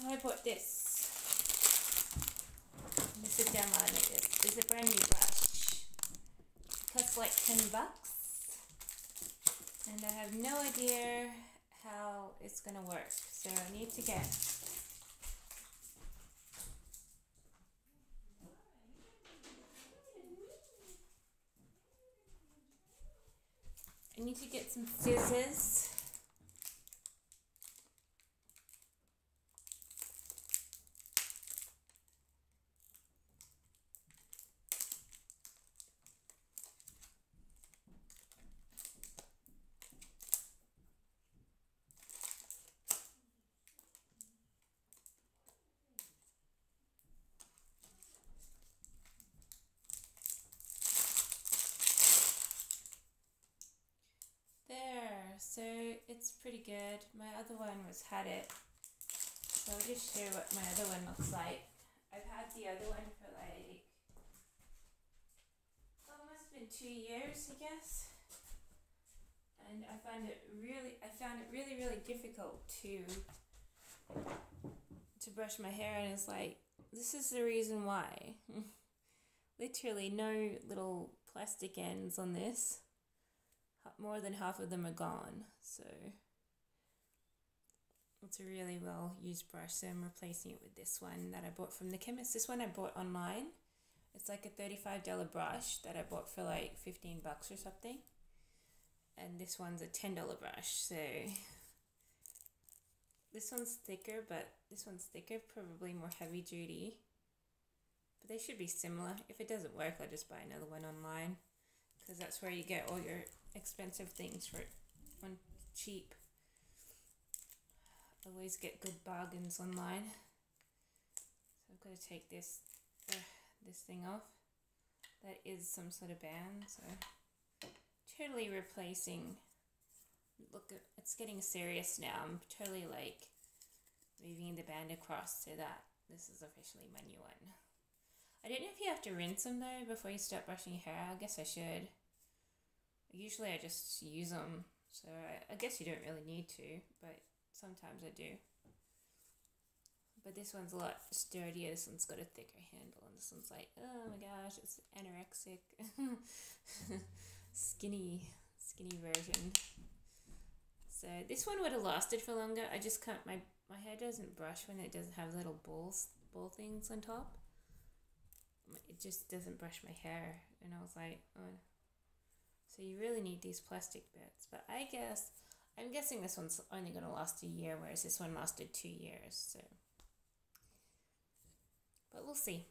So I bought this. Let me sit down while I make this. It's a brand new brush. It costs like 10 bucks. And I have no idea how it's gonna work. So I need to get I need to get some scissors. There, so it's pretty good. My other one was had it. So I'll just show what my other one looks like. I've had the other one for like almost been two years, I guess. And I find it really, I found it really, really difficult to to brush my hair, and it's like this is the reason why. Literally, no little plastic ends on this more than half of them are gone. So it's a really well used brush. So I'm replacing it with this one that I bought from the chemist. This one I bought online. It's like a $35 brush that I bought for like 15 bucks or something. And this one's a $10 brush. So this one's thicker, but this one's thicker, probably more heavy duty. But they should be similar. If it doesn't work, I'll just buy another one online because that's where you get all your expensive things for on cheap. Always get good bargains online. So I've got to take this uh, this thing off. That is some sort of band, so totally replacing. Look, it's getting serious now. I'm totally like moving the band across so that this is officially my new one. I don't know if you have to rinse them though before you start brushing your hair. I guess I should. Usually I just use them, so I, I guess you don't really need to, but sometimes I do. But this one's a lot sturdier. This one's got a thicker handle, and this one's like, oh my gosh, it's anorexic, skinny, skinny version. So this one would have lasted for longer. I just can't. My my hair doesn't brush when it doesn't have little balls, ball things on top. It just doesn't brush my hair, and I was like, oh. So you really need these plastic bits. But I guess I'm guessing this one's only going to last a year, whereas this one lasted two years. So, but we'll see.